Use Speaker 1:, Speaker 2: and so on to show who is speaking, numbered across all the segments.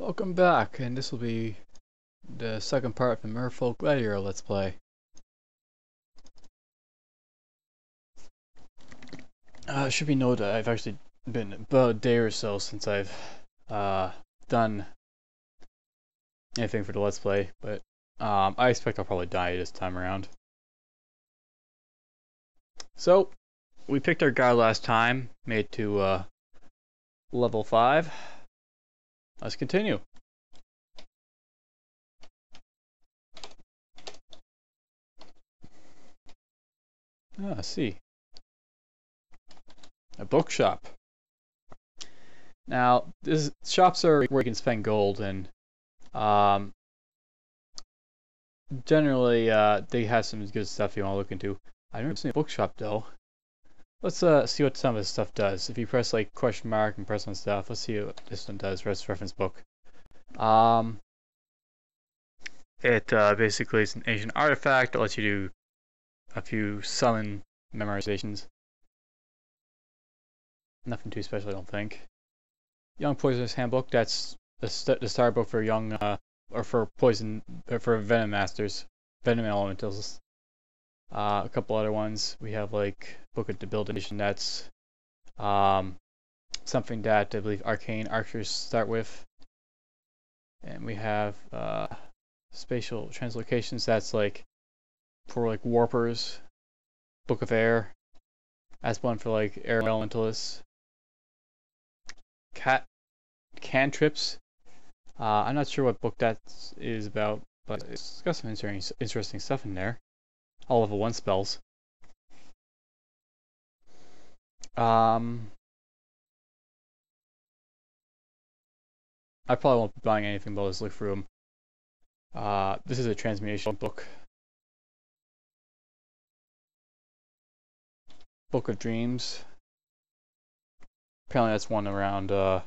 Speaker 1: Welcome back, and this will be the second part of the Merfolk Gladiator Let's Play. Uh, it should be noted that I've actually been about a day or so since I've uh, done anything for the Let's Play, but um, I expect I'll probably die this time around. So, we picked our guy last time, made to uh, level 5. Let's continue. Ah, see. A bookshop. Now, this shops are where you can spend gold, and um, generally uh, they have some good stuff you want to look into. I've never seen a bookshop though. Let's uh, see what some of this stuff does. If you press like question mark and press on stuff, let's see what this one does. Rest reference book. Um, it uh, basically is an ancient artifact that lets you do a few summon memorizations. Nothing too special, I don't think. Young Poisoner's Handbook. That's the, st the start book for young, uh, or for poison, or for venom masters, venom elementals. Uh, a couple other ones. We have like Book of Debilitation. That's um, something that I believe arcane archers start with. And we have uh, spatial translocations. That's like for like warpers. Book of Air. That's one for like air elementalists. Cat cantrips. Uh, I'm not sure what book that is about, but it's got some interesting, interesting stuff in there. All level 1 spells. Um, I probably won't be buying anything but just look through them. Uh, this is a transmutation book. Book of Dreams. Apparently that's one around, uh,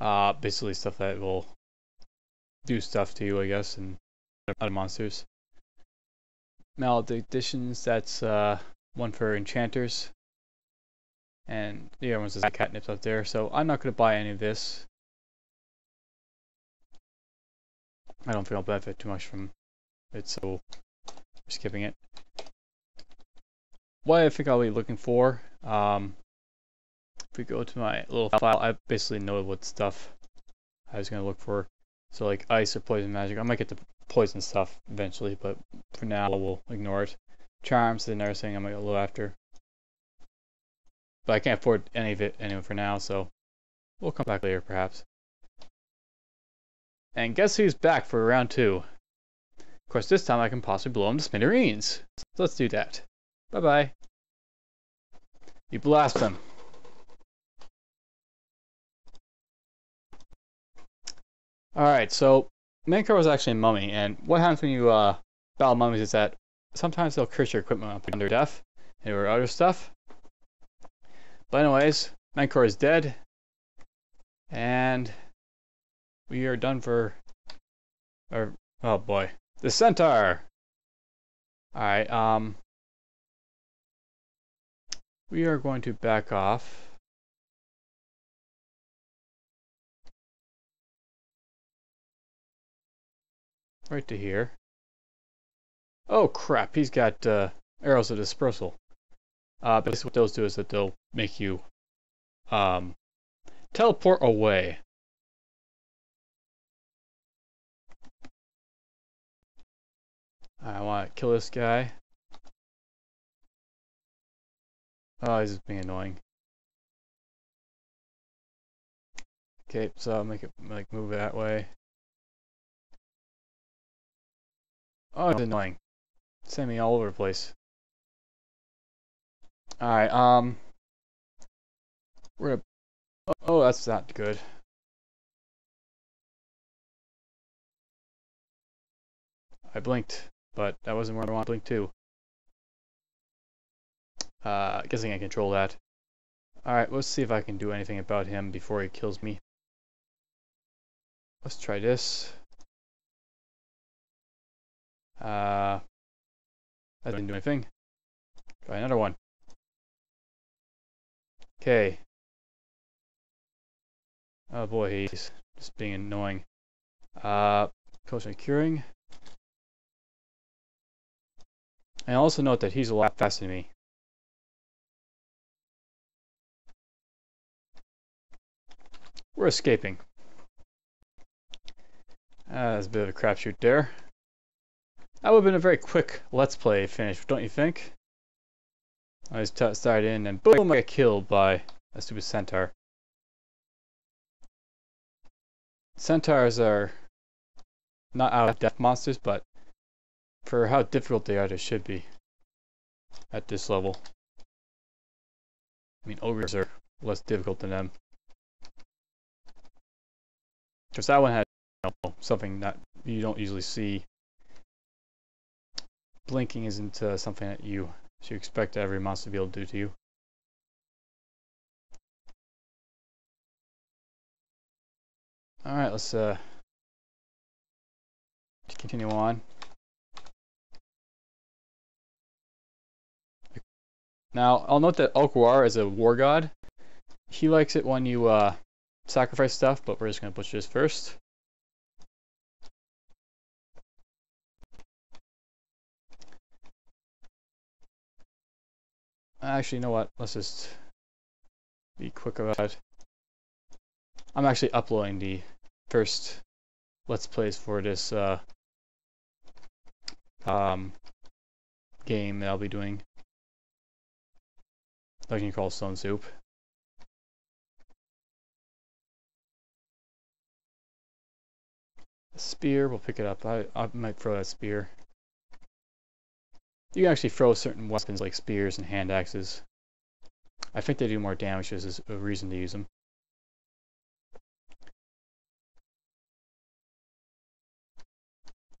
Speaker 1: uh, basically stuff that will do stuff to you, I guess, and other monsters. Maledictions, that's uh, one for enchanters. And the other one's just cantrips up there, so I'm not going to buy any of this. I don't I'll benefit too much from it, so we're skipping it. What I think I'll be looking for, um, if we go to my little file, I basically know what stuff I was going to look for. So like ice or poison magic. I might get the poison stuff eventually, but for now we'll ignore it. Charms is another thing I might go after. But I can't afford any of it anyway for now, so we'll come back later perhaps. And guess who's back for round two? Of course, this time I can possibly blow him to smithereens. So let's do that. Bye-bye. You blast him. Alright, so Mankar was actually a mummy, and what happens when you uh, battle mummies is that sometimes they'll curse your equipment up under death and or other stuff. But anyways, Mankar is dead, and we are done for or oh boy, the centaur. All right, um, we are going to back off. Right to here. Oh crap, he's got uh, arrows of dispersal. Uh, basically what those do is that they'll make you um, teleport away. I want to kill this guy. Oh, he's just being annoying. Okay, so I'll make it like move that way. Oh, it's annoying. Send me all over the place. Alright, um... We're gonna... Oh, that's not good. I blinked, but that wasn't where I want to blink to. Uh, guessing I control that. Alright, let's see if I can do anything about him before he kills me. Let's try this. Uh, didn't do anything. Try another one. Okay. Oh boy, he's just being annoying. Uh, curing. And also note that he's a lot faster than me. We're escaping. Uh, that's a bit of a crapshoot there. That would have been a very quick Let's Play finish, don't you think? I just started in and boom, I get killed by a stupid centaur. Centaurs are not out of death monsters, but for how difficult they are, they should be at this level. I mean, ogres are less difficult than them. Because that one had you know, something that you don't usually see. Blinking isn't uh, something that you should expect every monster to be able to do to you. Alright, let's uh, continue on. Now, I'll note that Okawaru is a war god. He likes it when you uh, sacrifice stuff, but we're just going to butcher this first. Actually, you know what? Let's just be quick about it. I'm actually uploading the first Let's Plays for this uh, um, game that I'll be doing. Dungeon Crawl Stone Soup. spear, we'll pick it up. I, I might throw that spear. You can actually throw certain weapons like spears and hand axes. I think they do more damage, there's a reason to use them.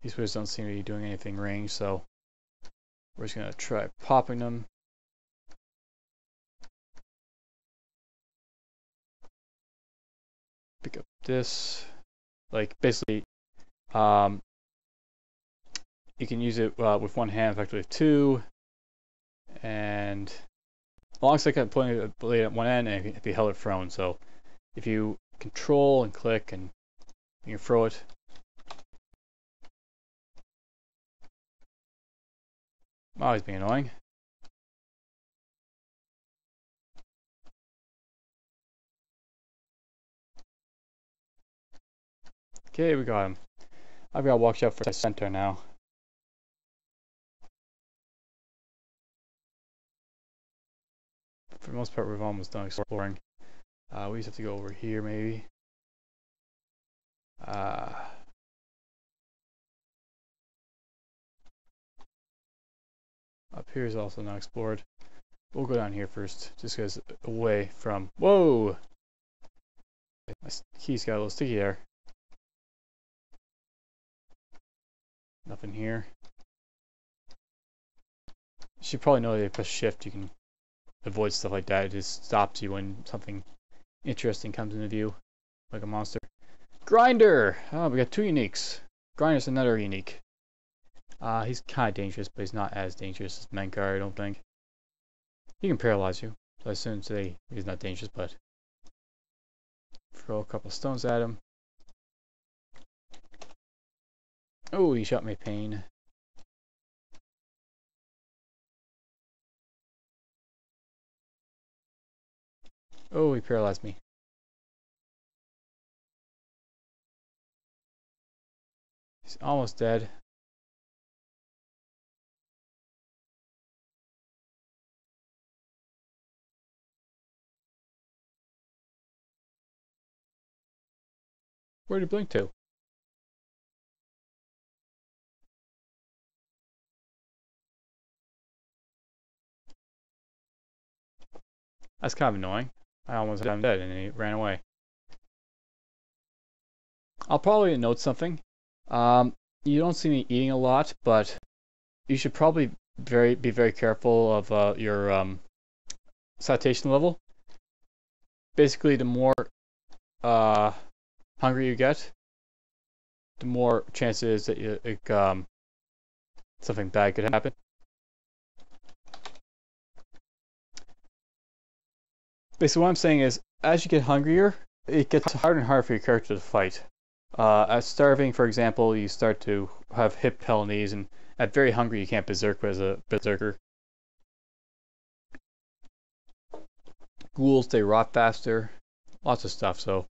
Speaker 1: These wizards don't seem to be doing anything range, so we're just going to try popping them. Pick up this. Like, basically, um, you can use it uh, with one hand, effectively with two. And long as I can point the blade at one end and it can be held at thrown. So if you control and click and you throw it Oh, he's being annoying. Okay, we got him. I've got to watch out for the center now. For the most part, we've almost done exploring. Uh, we just have to go over here, maybe. Uh, Up here is also not explored. We'll go down here first, just because away from... Whoa! My keys got a little sticky there. Nothing here. You should probably know that if you press shift you can avoid stuff like that. It just stops you when something interesting comes into view, like a monster. Grinder! Oh, we got two uniques. Grinder's another unique. Uh, he's kind of dangerous, but he's not as dangerous as Menkar, I don't think. He can paralyze you, so I assume today he's not dangerous, but throw a couple stones at him. Oh, he shot me pain. Oh, he paralyzed me. He's almost dead. Where'd he blink to? That's kind of annoying. I almost had him dead and he ran away. I'll probably note something. Um, you don't see me eating a lot, but you should probably very be very careful of uh, your um, satiation level. Basically, the more uh, hungry you get, the more chances that you, it, um, something bad could happen. Basically, what I'm saying is, as you get hungrier, it gets harder and harder for your character to fight. Uh, at starving, for example, you start to have hip penalties, and at very hungry, you can't berserk as a berserker. Ghouls, they rot faster. Lots of stuff, so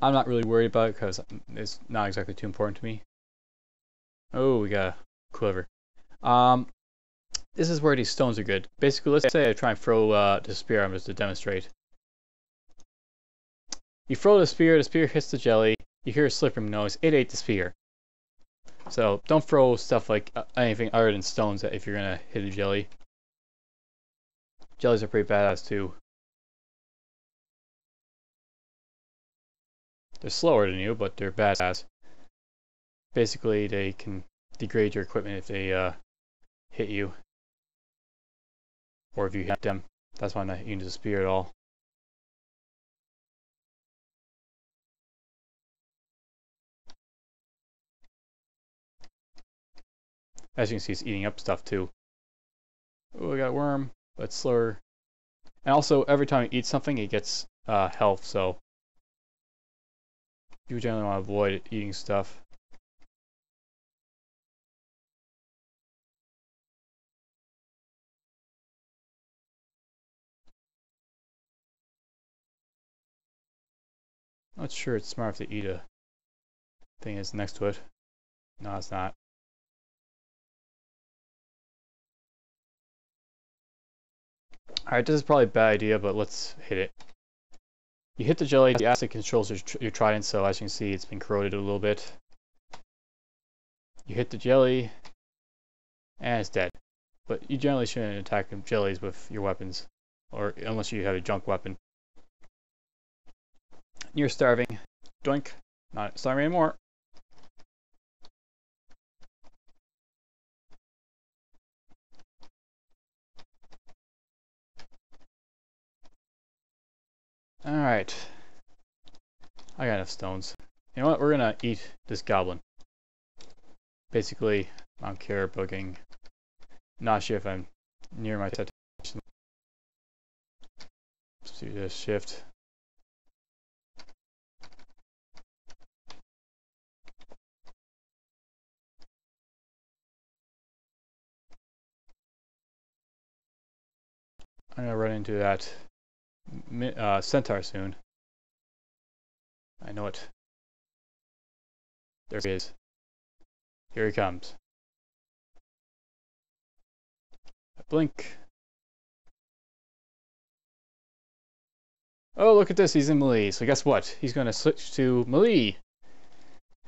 Speaker 1: I'm not really worried about it because it's not exactly too important to me. Oh, we got a quiver. Um, this is where these stones are good. Basically, let's say I try and throw uh, the spear just to demonstrate. You throw the spear, the spear hits the jelly, you hear a slippery noise, it ate the spear. So don't throw stuff like uh, anything other than stones if you're gonna hit a jelly. Jellies are pretty badass too. They're slower than you, but they're badass. Basically, they can degrade your equipment if they uh, hit you. Or if you hit them. That's why I'm not using the spear at all. As you can see, it's eating up stuff too. Oh, I got a worm, but slower. And also, every time you eat something, it gets uh, health, so you generally want to avoid eating stuff. Not sure it's smart to eat a thing that's next to it. No, it's not. Alright, this is probably a bad idea, but let's hit it. You hit the jelly, the acid controls your, your trident, so as you can see, it's been corroded a little bit. You hit the jelly, and it's dead. But you generally shouldn't attack jellies with your weapons, or unless you have a junk weapon. You're starving. Doink. Not starving anymore. Alright. I got enough stones. You know what? We're gonna eat this goblin. Basically, I don't care not sure if I'm near my set. Let's do this shift. I'm gonna run into that uh, centaur soon. I know it. There he is. Here he comes. blink. Oh, look at this. He's in melee. So guess what? He's going to switch to melee.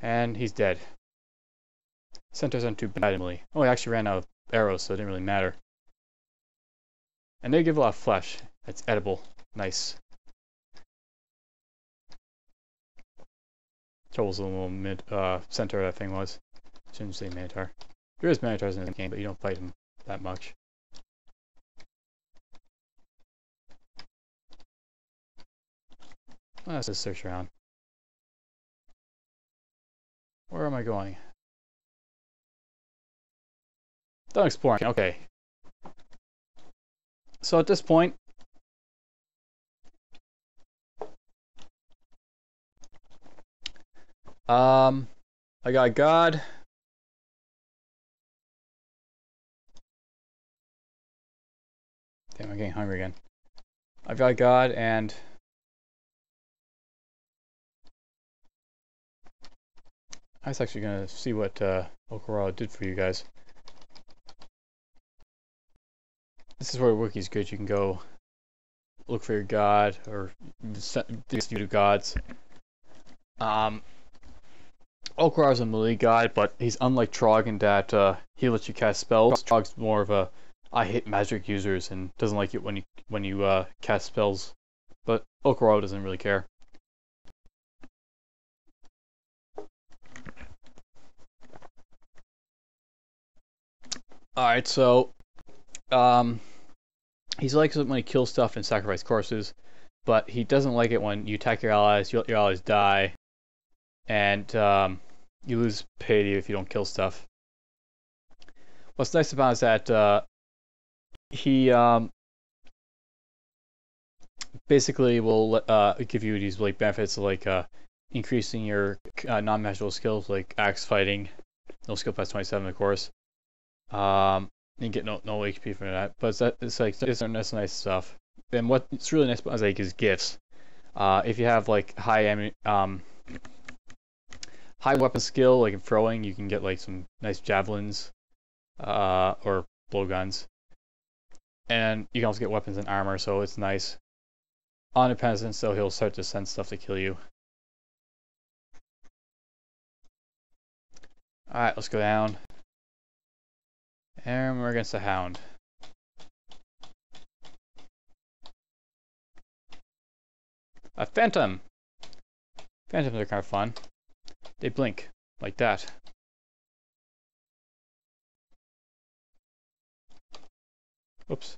Speaker 1: And he's dead. Centaurs aren't too bad in melee. Oh, he actually ran out of arrows, so it didn't really matter. And they give a lot of flesh. It's edible. Nice. Trouble's a little mid uh, center that thing was. Shouldn't say Minotaur. There is Minotaurs in the game, but you don't fight them that much. Let's just search around. Where am I going? Done exploring, okay. So at this point, Um, I got God. Damn, I'm getting hungry again. I've got God and I was actually gonna see what uh, Okawaru did for you guys. This is where Wiki's good. You can go look for your god or few gods. Um, is a melee guy, but he's unlike Trog in that uh, he lets you cast spells. Trog's more of a I hate magic users and doesn't like it when you when you uh, cast spells. But Okawaru doesn't really care. Alright, so um, he likes it when he kills stuff and sacrifice corpses, but he doesn't like it when you attack your allies, you let your allies die, and um, you lose pay if you don't kill stuff. What's nice about is that uh, he um, basically will uh, give you these like benefits like uh, increasing your uh, non-magical skills like axe fighting, no skill past 27 of course. Um, you get no no HP from that, but it's, it's like it's, it's nice stuff. And what's really nice about like is gifts. Uh, if you have like high um high weapon skill like in throwing, you can get like some nice javelins uh, or blowguns. And you can also get weapons and armor, so it's nice. On peasant, so he'll start to send stuff to kill you. Alright, let's go down. And we're against the Hound. A Phantom! Phantoms are kind of fun. They blink, like that. Oops.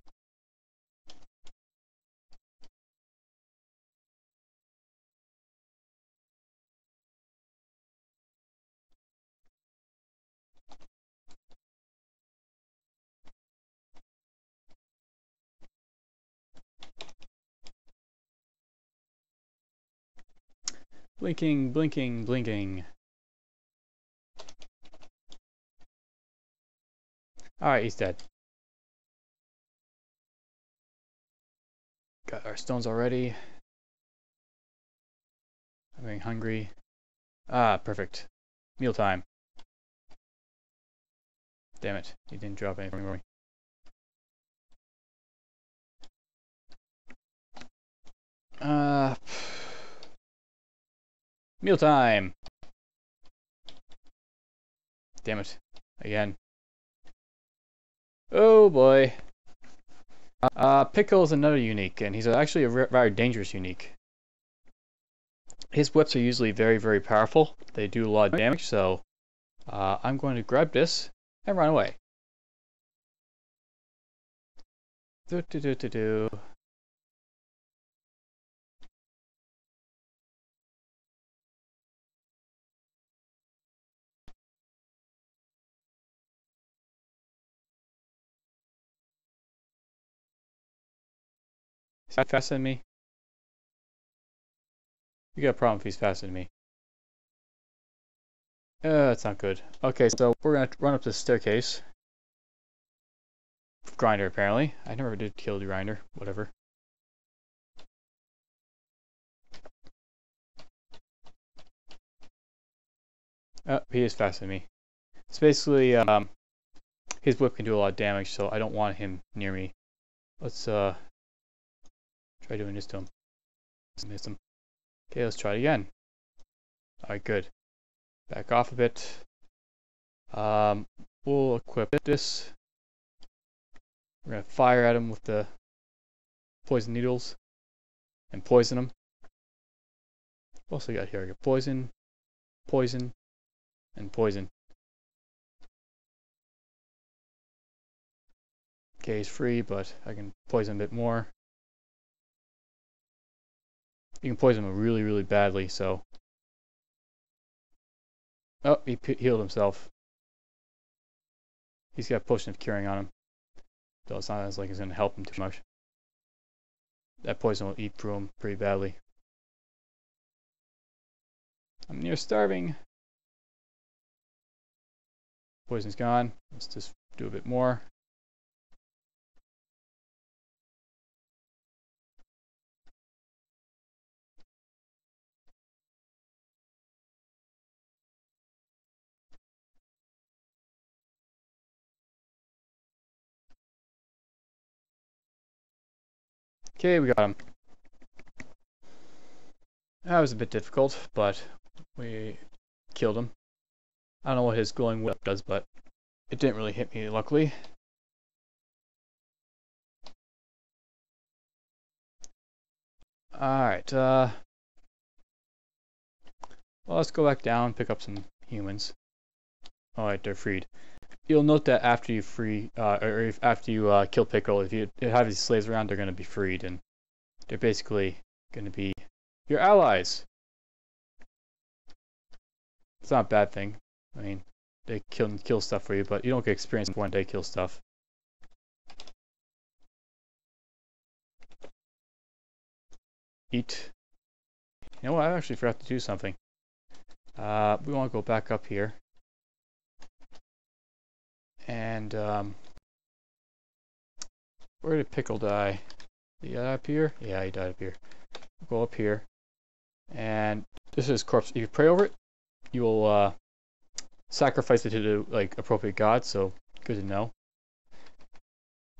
Speaker 1: Blinking, blinking, blinking. Alright, he's dead. Got our stones already. I'm getting hungry. Ah, perfect. Meal time. Damn it, he didn't drop anything for me. Uh, mealtime! Damn it. Again. Oh boy. Uh, Pikel is another unique, and he's actually a very dangerous unique. His whips are usually very, very powerful. They do a lot of damage, so uh, I'm going to grab this and run away. Do do do do do. Faster than me? You got a problem if he's faster than me. Uh, that's not good. Okay, so we're gonna run up this staircase. Grinder, apparently. I never did kill the grinder. Whatever. Oh, he is faster than me. It's basically, um, his whip can do a lot of damage, so I don't want him near me. Let's, uh, Try doing this to him. Miss him. Okay, let's try it again. Alright, good. Back off a bit. Um, we'll equip this. We're going to fire at him with the poison needles and poison him. What else got here? We got poison, poison, and poison. Okay, he's free, but I can poison a bit more you can poison him really, really badly, so. Oh, he healed himself. He's got a potion of curing on him. Though it's not as like it's going to help him too much. That poison will eat through him pretty badly. I'm near starving. Poison's gone. Let's just do a bit more. Okay, we got him. That was a bit difficult, but we killed him. I don't know what his glowing whip does, but it didn't really hit me, luckily. Alright, uh... Well, let's go back down, pick up some humans. Alright, they're freed you'll note that after you free, uh, or if, after you uh, kill Pikel, if you have these slaves around, they're going to be freed, and they're basically going to be your allies. It's not a bad thing. I mean, they kill kill stuff for you, but you don't get experience when they kill stuff. Eat. You know what? I actually forgot to do something. Uh, we want to go back up here. And, um, where did Pikel die? Did he die up here? Yeah, he died up here. Go up here. And this is corpse. If you pray over it, you will, uh, sacrifice it to the, like, appropriate god, so good to know.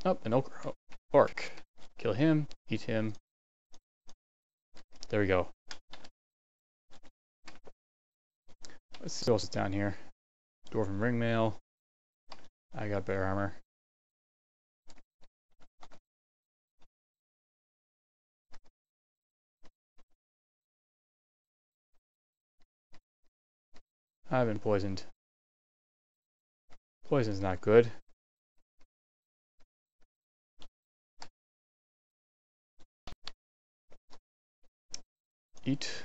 Speaker 1: Oh, an orc. orc. Kill him, eat him. There we go. Let's see what else is down here. Dwarven ringmail. I got bear armor. I've been poisoned. Poison's not good. Eat.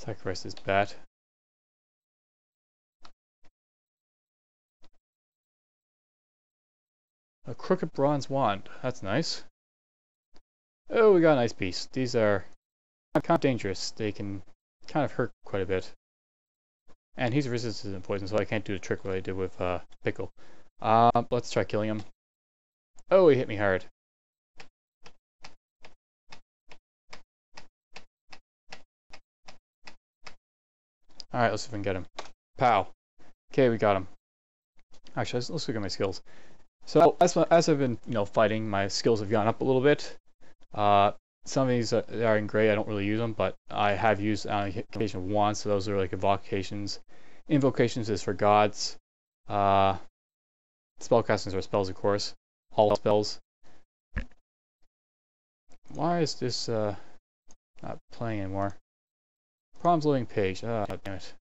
Speaker 1: Sacrifice this bat. A crooked bronze wand. That's nice. Oh, we got a nice piece. These are kind of dangerous. They can kind of hurt quite a bit. And he's resistant to poison, so I can't do the trick what I did with uh, Pikel. Uh, let's try killing him. Oh, he hit me hard. Alright, let's see if we can get him. Pow. Okay, we got him. Actually, let's, look at my skills. So, as, as I've been, you know, fighting, my skills have gone up a little bit. Uh, some of these are, are in gray, I don't really use them, but I have used on occasion wands, so those are like invocations. Invocations is for gods. Uh, spellcastings are spells, of course. All spells. Why is this uh, not playing anymore? Problems loading page. Ah, oh, damn it.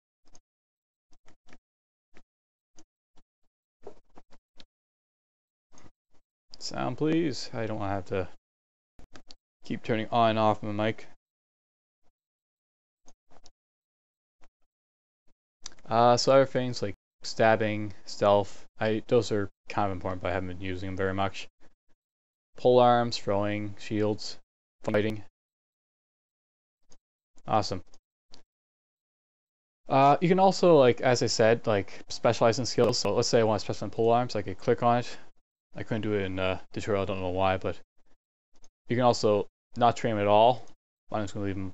Speaker 1: Sound, please. I don't have to keep turning on and off my mic. Uh, so other things like stabbing, stealth, I those are kind of important, but I haven't been using them very much. Pole arms, throwing, shields, fighting. Awesome. Uh, you can also, like, as I said, like, specialize in skills. So let's say I want to specialize in pole arms, I could click on it. I couldn't do it in uh, tutorial, I don't know why, but you can also not train them at all. I'm just going to leave them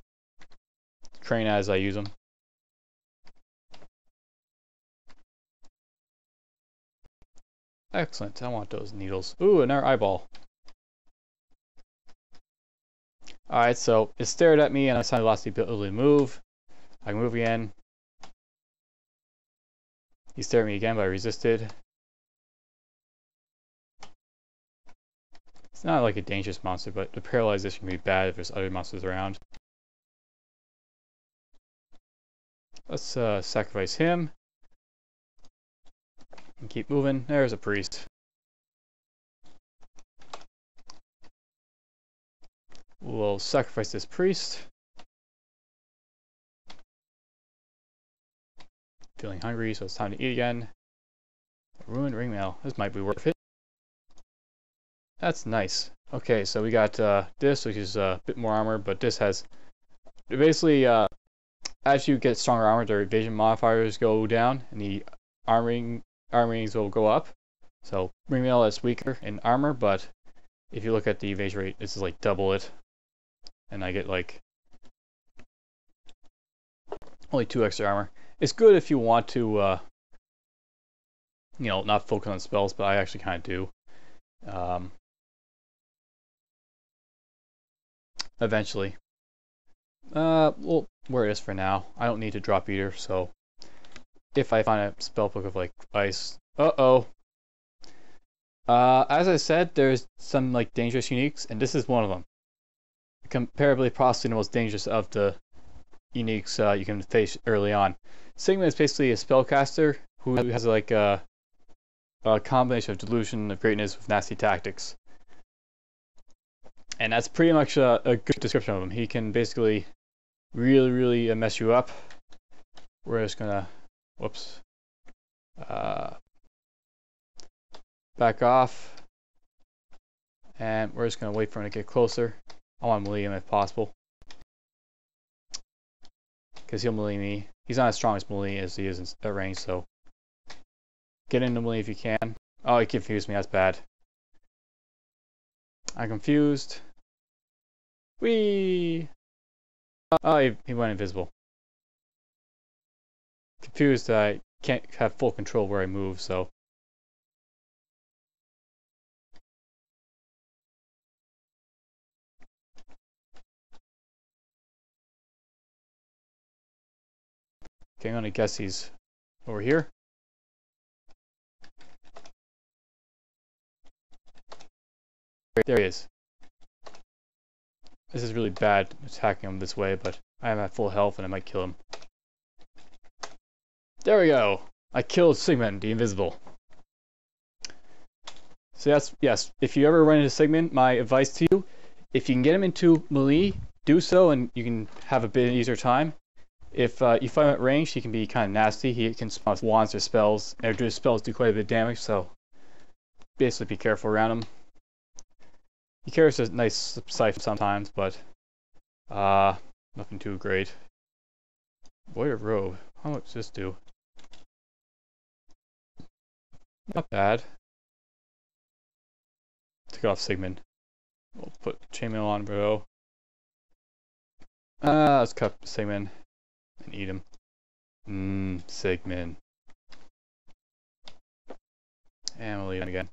Speaker 1: train as I use them. Excellent, I want those needles. Ooh, another eyeball. Alright, so it stared at me and I lost the ability to move. I can move again. He stared at me again, but I resisted. It's not like a dangerous monster, but the paralyzation can be bad if there's other monsters around. Let's uh, sacrifice him. And keep moving. There's a priest. We'll sacrifice this priest. Feeling hungry, so it's time to eat again. Ruined ringmail. This might be worth it. That's nice. Okay, so we got uh, this, which is a bit more armor, but this has... Basically, uh, as you get stronger armor, the evasion modifiers go down, and the armoring armorings will go up. So ringmail is weaker in armor, but if you look at the evasion rate, this is like double it. And I get like only two extra armor. It's good if you want to, uh, you know, not focus on spells, but I actually kind of do. Um, eventually. Uh, well, where it is for now. I don't need to drop either, so if I find a spell book of like ice. Uh-oh. Uh, as I said, there's some like dangerous uniques, and this is one of them. Comparably, possibly the most dangerous of the uniques uh, you can face early on. Sigmund is basically a spellcaster who has like a, a combination of delusion of greatness with nasty tactics. And that's pretty much a, a good description of him. He can basically really, really uh, mess you up. We're just gonna, whoops. Uh, back off. And we're just to wait for him to get closer. I want to melee him if possible. Because he'll melee me. He's not as strong as melee as he is at uh, range, so... Get into melee if you can. Oh, he confused me. That's bad. I'm confused. Whee! Oh, he, he went invisible. Confused that I can't have full control where I move, so... Okay, I'm gonna guess he's over here. There he is. This is really bad attacking him this way, but I am at full health and I might kill him. There we go! I killed Sigmund, the Invisible. So that's, yes, if you ever run into Sigmund, my advice to you, if you can get him into melee, do so and you can have a bit easier time. If uh, you fight him at range, he can be kind of nasty. He can spawn wands or spells, and his spells do quite a bit of damage, so basically be careful around him. He carries a nice siphon sometimes, but uh, nothing too great. Warrior robe. How much does this do? Not bad. Take off Sigmund. We'll put chainmail on, bro. Uh, let's cut Sigmund and eat him. Mmm, Sigmund. And we'll eat him again.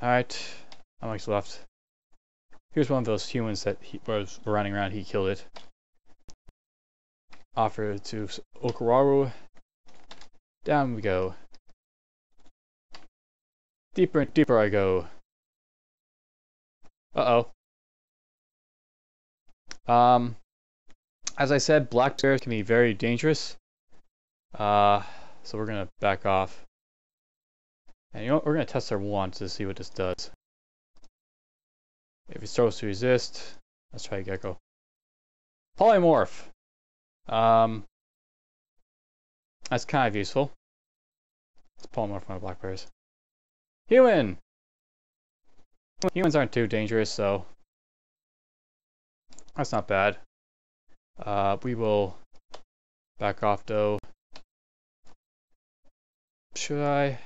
Speaker 1: Alright. How much left? Here's one of those humans that he was running around. He killed it. Offer it to Okawaru. Down we go. Deeper and deeper I go. Uh-oh. Um, as I said, black bears can be very dangerous. Uh, so we're going to back off. And you know? We're going to test our wand to see what this does. If it starts to resist, let's try Gecko. Polymorph. Um, that's kind of useful. Let's polymorph my black bears. Human! Humans aren't too dangerous, so that's not bad. Uh, we will back off though. Should I?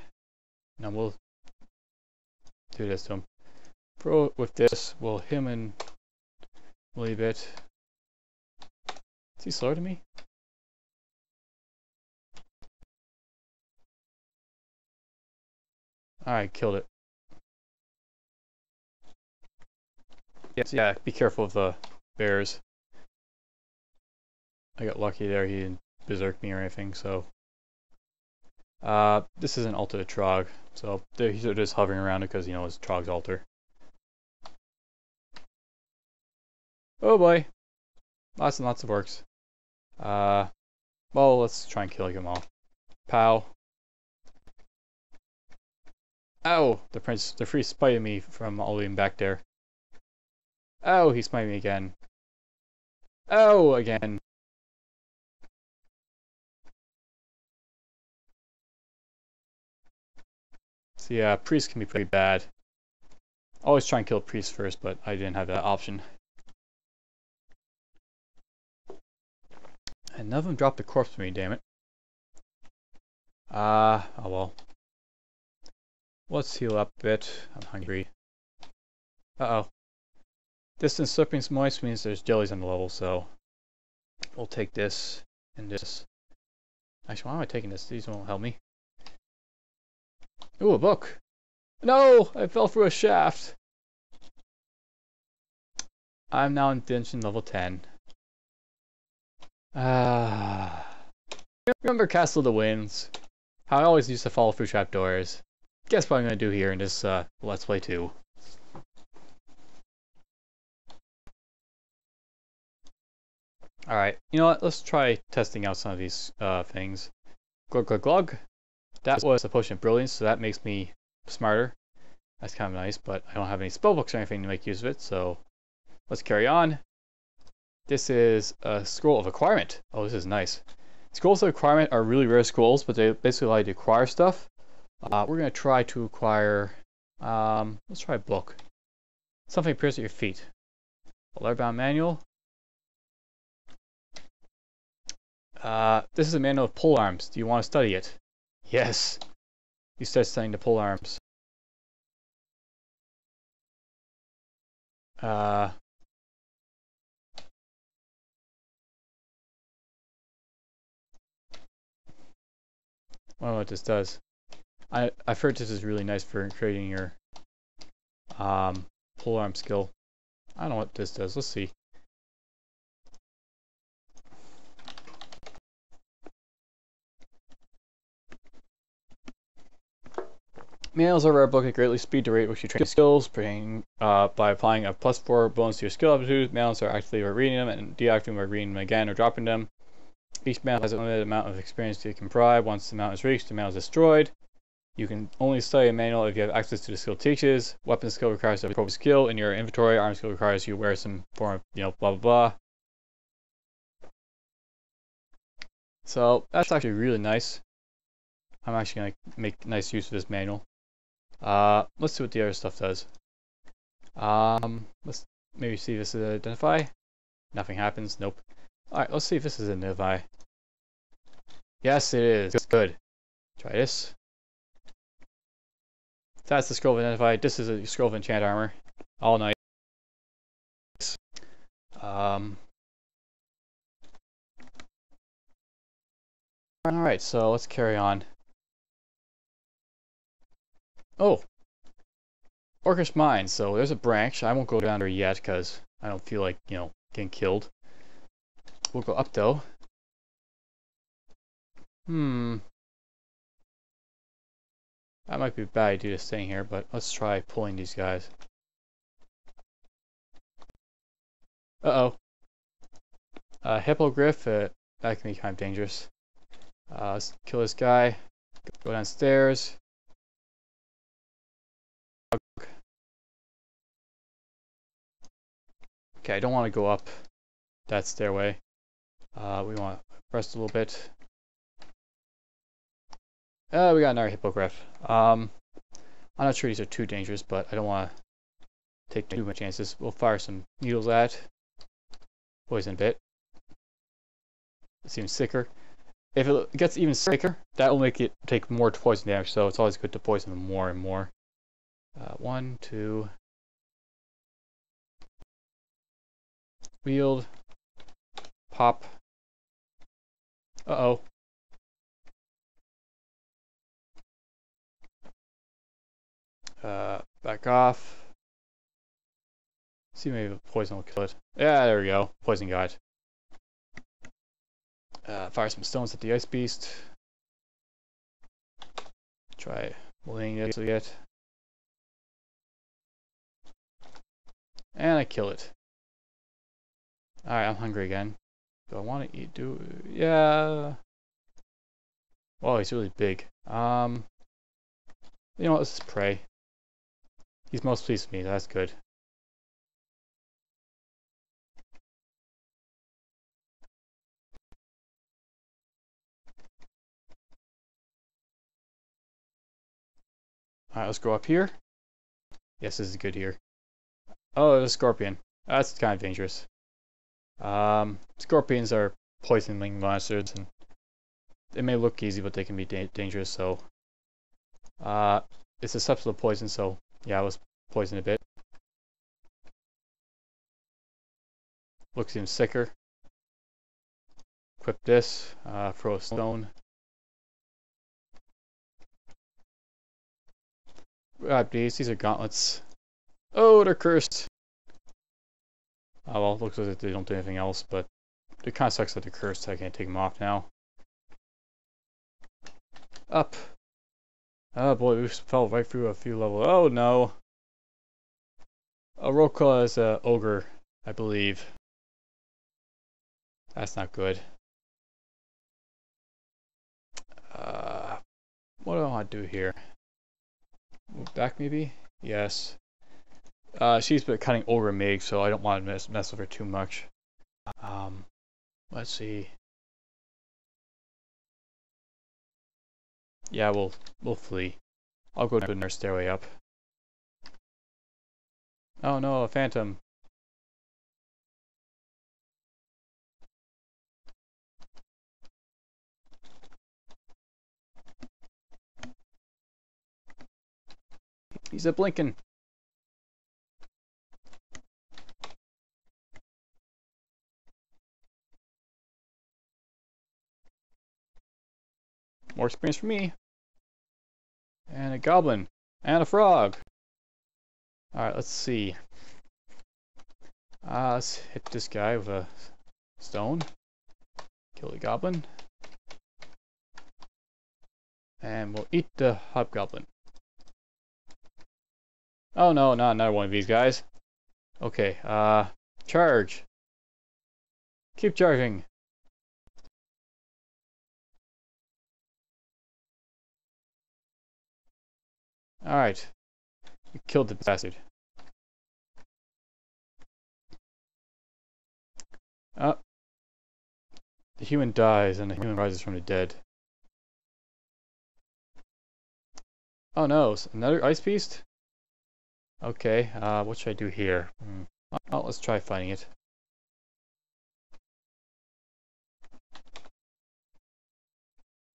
Speaker 1: No, we'll do this to him. Pro with this we'll him and leave it. Is he slower to me? Alright, killed it. Yes, yeah, be careful of the bears. I got lucky there, he didn't berserk me or anything, so. Uh, this is an Alta Trog, so he's just hovering around it because, you know, it's Trog's altar. Oh boy. Lots and lots of works. Uh, well, let's try and kill them all. Pow. Ow! The prince, the free spited me from all the way back there. Oh, he spited me again. Oh, again. So yeah, priest can be pretty bad. Always try and kill priest first, but I didn't have that option. And none of them dropped a corpse for me, damn it. Ah, uh, oh well. Let's heal up a bit. I'm hungry. Uh-oh. Distance slipping moist means there's jellies on the level, so we'll take this and this. Actually, why am I taking this? These won't help me. Ooh, a book. No! I fell through a shaft. I'm now in dungeon level 10. Ah. remember Castle of the Winds? How I always used to fall through trapdoors. Guess what I'm gonna do here in this uh, Let's Play 2. Alright, you know what? Let's try testing out some of these uh, things. Glug glug glug. That was a potion of brilliance, so that makes me smarter. That's kind of nice, but I don't have any spellbooks or anything to make use of it, so let's carry on. This is a scroll of acquirement. Oh, this is nice. Scrolls of acquirement are really rare scrolls, but they basically allow you to acquire stuff. Uh, we're going to try to acquire, um, let's try a book. Something appears at your feet. A leather-bound manual. Uh, this is a manual of pole arms. Do you want to study it? Yes. You start studying to polearms. Uh, I don't know what this does. I, I've heard this is really nice for creating your um, arm skill. I don't know what this does. Let's see. Manuals are rare book that greatly speed the rate which you train skills uh, by applying a plus 4 bonus to your skill aptitude. Manuals are actively reading them and deactivating by reading them again or dropping them. Each mount has a limited amount of experience you can provide. Once the mount is reached, the mount is destroyed. You can only study a manual if you have access to the skill teaches. Weapon skill requires a appropriate skill in your inventory. Arm skill requires you wear some form of, you know, blah, blah, blah. So that's actually really nice. I'm actually going to make nice use of this manual. Uh, let's see what the other stuff does. Um, let's maybe see if this is identify. Nothing happens. Nope. Alright, let's see if this is an identify. Yes, it is. Good. Try this. That's the scroll of identify. This is a scroll of enchant armor. All nice. Um. Alright, so let's carry on. Oh! Orcish Mine. So there's a branch. I won't go down there yet because I don't feel like, you know, getting killed. We'll go up though. Hmm. That might be a bad idea staying here, but let's try pulling these guys. Uh-oh. Uh, Hippogriff, uh, that can be kind of dangerous. Uh, let's kill this guy. Go downstairs. Okay, I don't want to go up that stairway. Uh, we want to rest a little bit. Uh, we got another hippogriff. Um, I'm not sure these are too dangerous, but I don't want to take too much chances. We'll fire some needles at. Poison bit. It seems sicker. If it gets even sicker, that will make it take more poison damage, so it's always good to poison them more and more. Uh, one, two. Wield. Pop. Uh-oh. Uh, back off. See maybe poison will kill it. Yeah, there we go. Poison got. Uh, fire some stones at the ice beast. Try bullying it to get. And I kill it. Alright, I'm hungry again. Do I want to eat? Do yeah. Oh, he's really big. Um, you know what? Let's just pray. He's most pleased with me. That's good. Alright, let's go up here. Yes, this is good here. Oh, there's a scorpion. That's kind of dangerous. Um, scorpions are poisoning monsters, and they may look easy, but they can be da dangerous. So, uh, it's susceptible to poison. So, yeah, I was poisoned a bit. Looks even sicker. Equip this. Uh, throw a stone. Grab these. These are gauntlets. Oh, they're cursed. Oh well, looks like they don't do anything else, but it kind of sucks that they're cursed. I can't take them off now. Up. Oh boy, we fell right through a few levels. Oh no. A Oroka is a ogre, I believe. That's not good. Uh, what do I want to do here? Move back maybe? Yes. Uh, she's been cutting over me, so I don't want to mess, mess with her too much. Um, let's see. Yeah, we'll we'll flee. I'll go to another stairway up. Oh no, a phantom. He's a blinking. More experience for me. And a goblin. And a frog. Alright, let's see. Uh, let's hit this guy with a stone. Kill the goblin. And we'll eat the hobgoblin. Oh no, not another one of these guys. Okay, uh, charge. Keep charging. Alright. You killed the bastard. Uh, the human dies and the human rises from the dead. Oh no, another ice beast? Okay, uh, what should I do here? Hmm. Oh, let's try fighting it.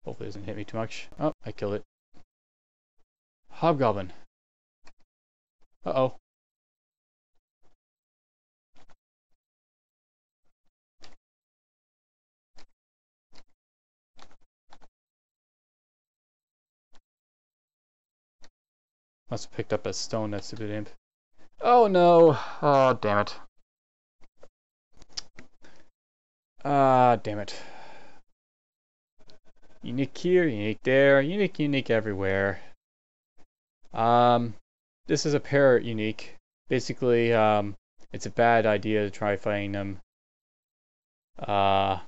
Speaker 1: Hopefully it doesn't hit me too much. Oh, I killed it. Hobgoblin. Uh-oh. Must have picked up a stone, that stupid imp. Oh no! Oh, damn it. Ah, damn it. Unique here, unique there, unique, unique everywhere. Um, this is a parrot unique. Basically, um, it's a bad idea to try fighting them. Uh,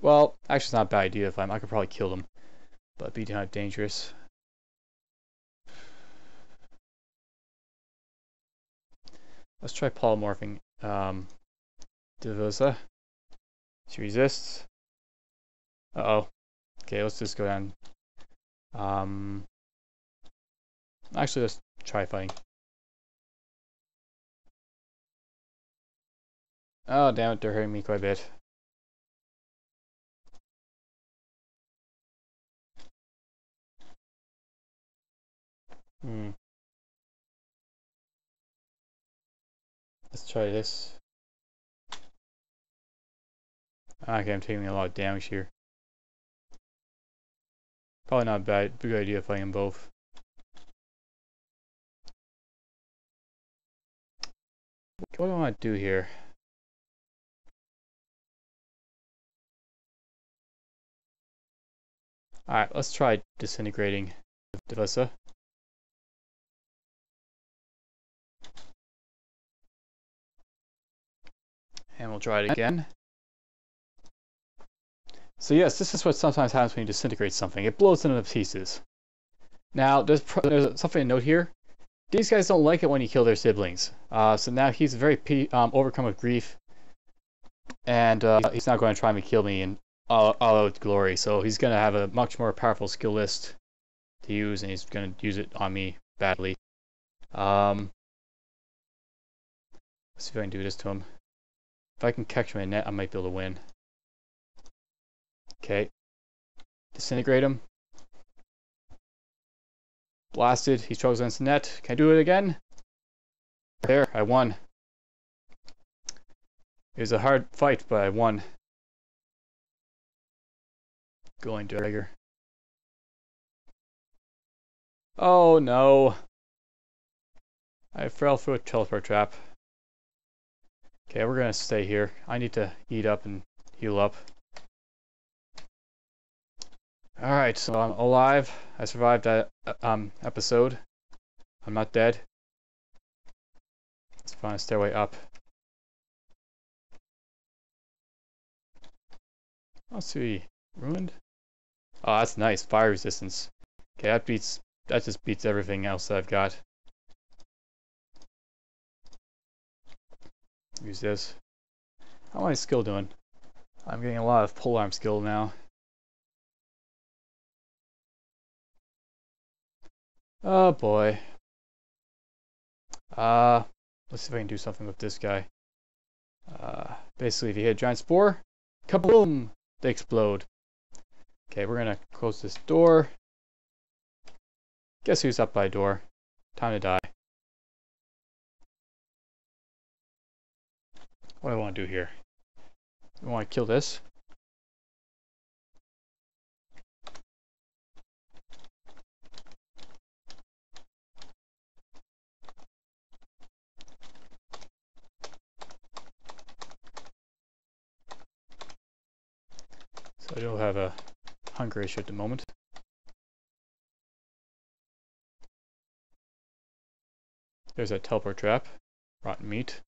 Speaker 1: well, actually, it's not a bad idea if I'm. I could probably kill them, but it'd be kind of dangerous. Let's try polymorphing um, Duvessa. She resists. Uh-oh. Okay, let's just go down. Um, actually, let's try fighting. Oh, damn it, they're hurting me quite a bit. Hmm. Let's try this. Okay, I'm taking a lot of damage here. Probably not a bad, good idea fighting them both. What do I want to do here? Alright, let's try disintegrating Duvessa. And we'll try it again. So yes, this is what sometimes happens when you disintegrate something. It blows into pieces. Now, there's, there's something to note here. These guys don't like it when you kill their siblings. Uh, so now he's very um, overcome with grief. And uh, he's not going to try and kill me in all, all out glory. So he's going to have a much more powerful skill list to use, and he's going to use it on me badly. Um, let's see if I can do this to him. If I can catch my net, I might be able to win. Okay. Disintegrate him. Blasted. He struggles against the net. Can I do it again? There, I won. It was a hard fight, but I won. Going dagger. Oh no. I fell through a teleport trap. Okay, we're gonna stay here. I need to eat up and heal up. Alright, so I'm alive. I survived that um, episode. I'm not dead. Let's find a stairway up. Let's see. Ruined? Oh, that's nice. Fire resistance. Okay, that beats... That just beats everything else that I've got. Use this. How am I skill doing? I'm getting a lot of polearm skill now. Oh boy. Uh, let's see if I can do something with this guy. Uh, basically, if you hit a giant spore, kaboom, they explode. Okay, we're gonna close this door. Guess who's up by door? Time to die. What do I want to do here? I want to kill this. I don't have a hunger issue at the moment. There's that teleport trap. Rotten meat.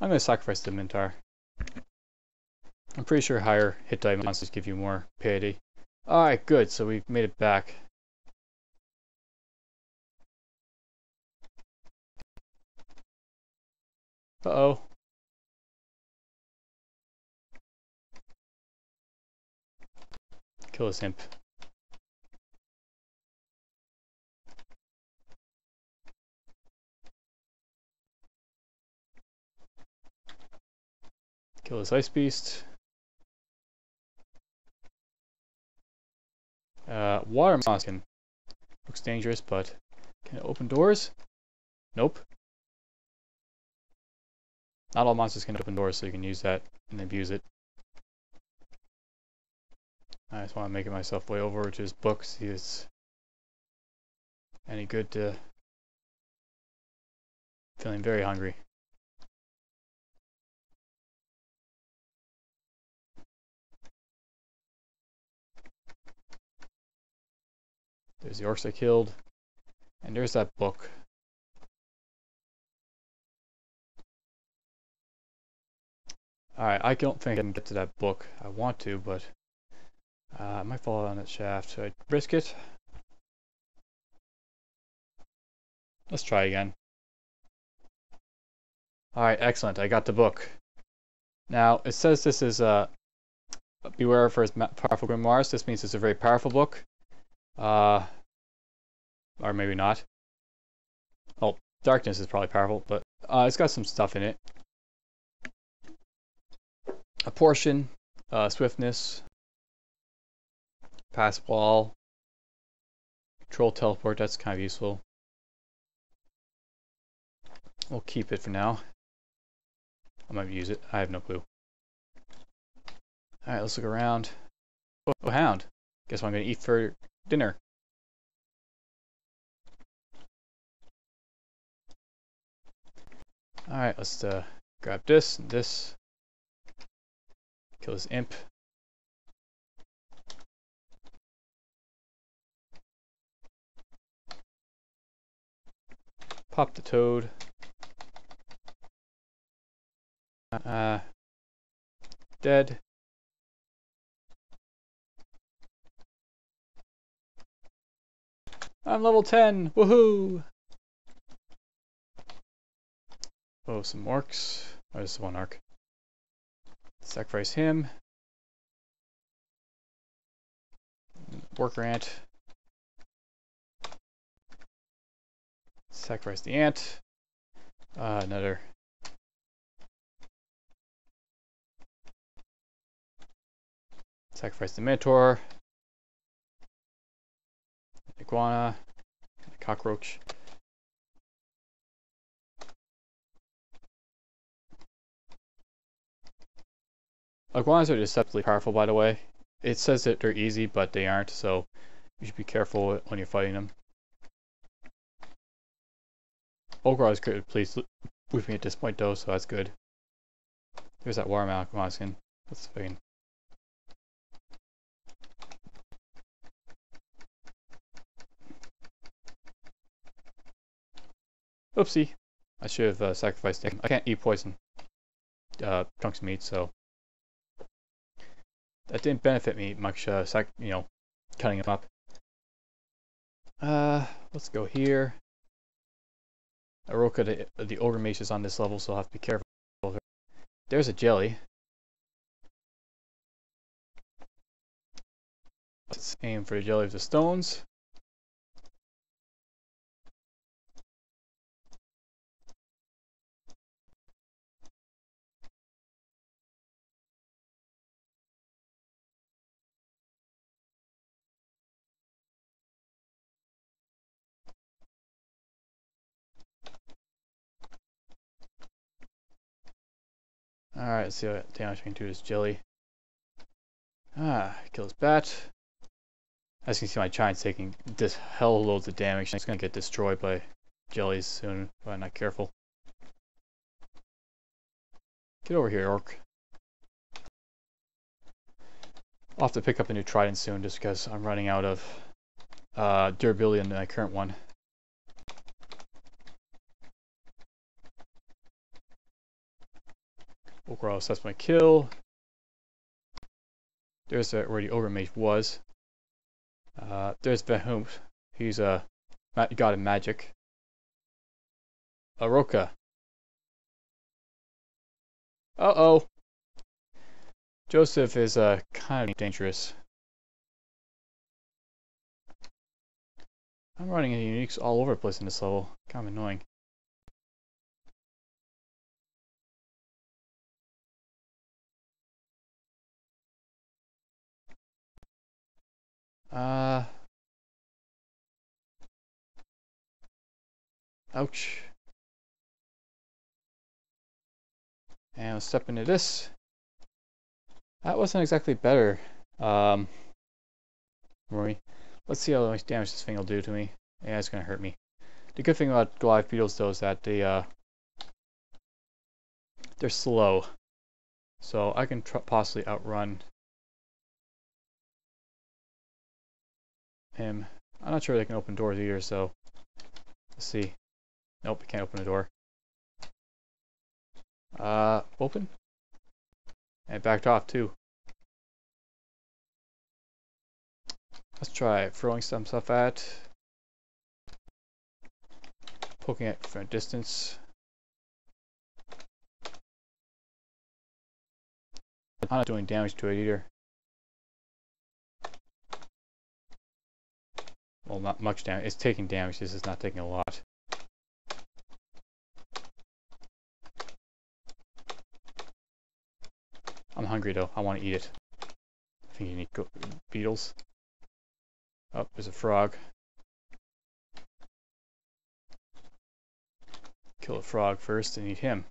Speaker 1: I'm going to sacrifice the Mintar. I'm pretty sure higher hit die monsters give you more piety. Alright, good. So we've made it back. Uh-oh. Kill this imp. Kill this ice beast. Uh, water moccasin. Looks dangerous, but can it open doors? Nope. Not all monsters can open doors, so you can use that and abuse it. I just want to make it myself way over to his book, see if it's any good to... Feeling very hungry. There's the orcs I killed. And there's that book. Alright, I don't think I can get to that book. I want to, but uh, I might fall on its shaft. Should I risk it? Let's try again. Alright, excellent. I got the book. Now, it says this is uh, Beware for his powerful grimoires. This means it's a very powerful book. Uh, or maybe not. Oh, darkness is probably powerful, but uh, it's got some stuff in it. A portion, uh, swiftness, pass wall, control teleport, that's kind of useful. We'll keep it for now. I might use it, I have no clue. Alright, let's look around. Oh, hound. Guess what I'm going to eat for dinner. Alright, let's uh, grab this and this. Kill this imp. Pop the toad. Uh, dead. I'm level 10! Woohoo! Oh, some orcs. Oh, there's one arc. Sacrifice him. Worker ant. Sacrifice the ant. Uh, another. Sacrifice the mentor iguana, cockroach. Iguanas are deceptively powerful, by the way. It says that they're easy, but they aren't, so you should be careful when you're fighting them. Is good, please with me at this point though, so that's good. There's that water moccasin. That's fine. Oopsie. I should have uh, sacrificed him. I can't eat poison uh, chunks of meat, so that didn't benefit me much. Uh, sac you know, cutting him up. Uh, let's go here. Aroka, the, the ogre mage is on this level, so I'll have to be careful. There's a jelly. Let's aim for the jelly of the stones. Alright, let's see what damage we can do to this jelly. Ah, kills bat. As you can see, my giant's taking this hell loads of damage. It's gonna get destroyed by jellies soon if I'm not careful. Get over here, orc. I'll have to pick up a new trident soon just because I'm running out of uh, durability in my current one. Gross, that's my kill. There's uh, where the ogre mage was. Uh, there's Vehumet. He's a uh, god of magic. Aroka. Uh-oh. Joseph is uh, kind of dangerous. I'm running into uniques all over the place in this level. Kind of annoying. Uh. Ouch. And let's step into this. That wasn't exactly better. Um, Rory. Let's see how much damage this thing will do to me. Yeah, it's gonna hurt me. The good thing about Goliath beetles though is that they uh they're slow. So I can possibly outrun him. I'm not sure they can open doors either, so let's see. Nope, can't open the door. Uh, open? And backed off too. Let's try throwing some stuff at. Poking it from a distance. I'm not doing damage to it either. Well, not much damage. It's taking damage. This is not taking a lot. I'm hungry though. I want to eat it. I think you need go beetles. Oh, there's a frog. Kill a frog first and eat him.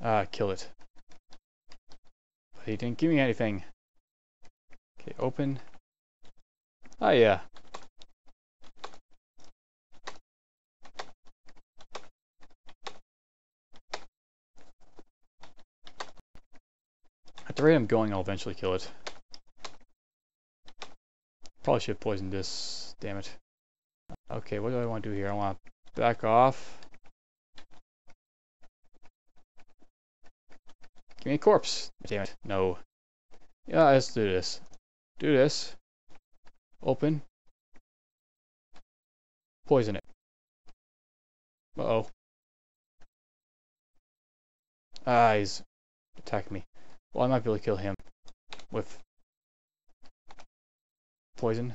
Speaker 1: Ah, kill it. Oh, he didn't give me anything. Okay, open. Oh yeah. At the rate I'm going, I'll eventually kill it. Probably should have poisoned this. Damn it. Okay, what do I want to do here? I want to back off. Give me a corpse. Damn it. No. Yeah, let's do this. Do this. Open. Poison it. Uh-oh. Ah, he's attacking me. Well, I might be able to kill him with poison.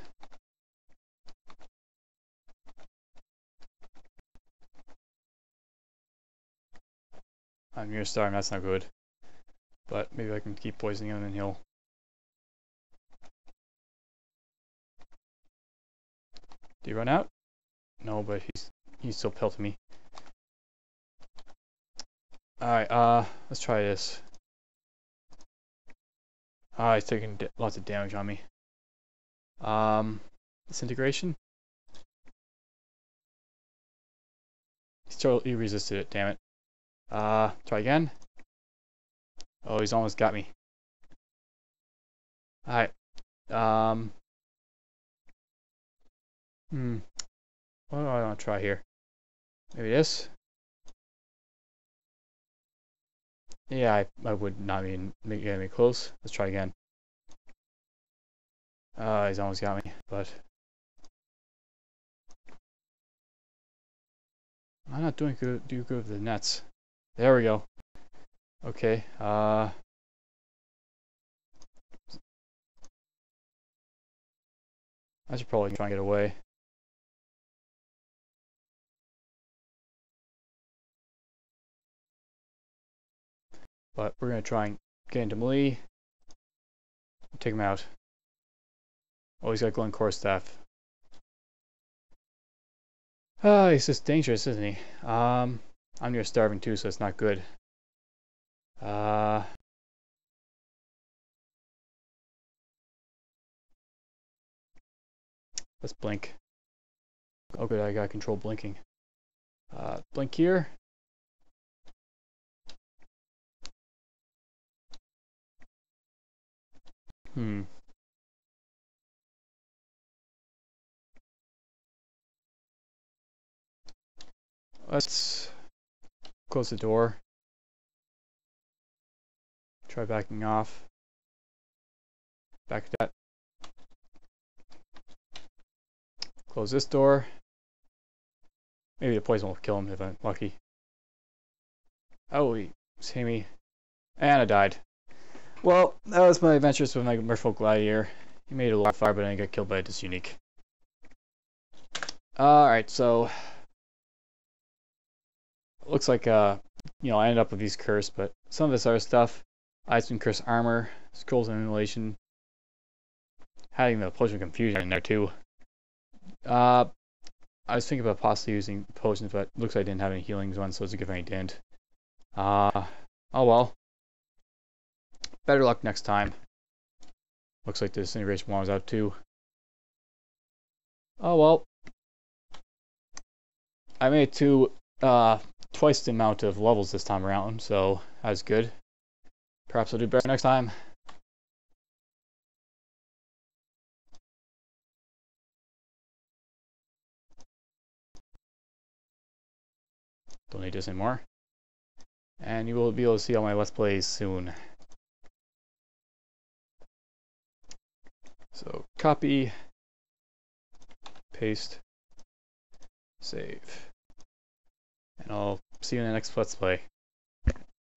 Speaker 1: I'm near starving, that's not good. But maybe I can keep poisoning him and he'll... Did he run out? No, but he's he's still pelting me. Alright, uh, let's try this. Ah, he's taking lots of damage on me. Um, disintegration? He totally resisted it, damn it. Uh, try again. Oh, he's almost got me. Alright. Um. Hmm. What do I want to try here? Maybe this? Yeah, I, I would not mean make get me close. Let's try again. Uh, he's almost got me, but I'm not doing good. Do good with the nets. There we go. Okay, uh... I should probably try and get away. But we're going to try and get into Melee. Take him out. Oh, he's got Glencore staff. Ah, uh, he's just dangerous, isn't he? Um, I'm near starving too, so it's not good. Uh, let's blink. Oh good, I got control blinking. Uh, blink here. Hmm. Let's close the door. Try backing off. Back that. Close this door. Maybe the poison will kill him if I'm lucky. Oh, he see me. And I died. Well, that was my adventures with my Merfolk Gladiator. He made a lot of fire, but I didn't killed by a disunique. Alright, so... Looks like, uh, you know, I ended up with these curse, but some of this other stuff, Ice and Curse Armor, Scrolls and Immolation, having the Potion of Confusion in there too. Uh, I was thinking about possibly using potions, but looks like I didn't have any healings ones, so it's a good thing I didn't. Uh, oh well. Better luck next time. Looks like this integration one was out too. Oh well. I made two, uh, twice the amount of levels this time around, so that's good. Perhaps I'll do better next time. Don't need this anymore. And you will be able to see all my Let's Plays soon. So copy, paste, save. And I'll see you in the next Let's Play.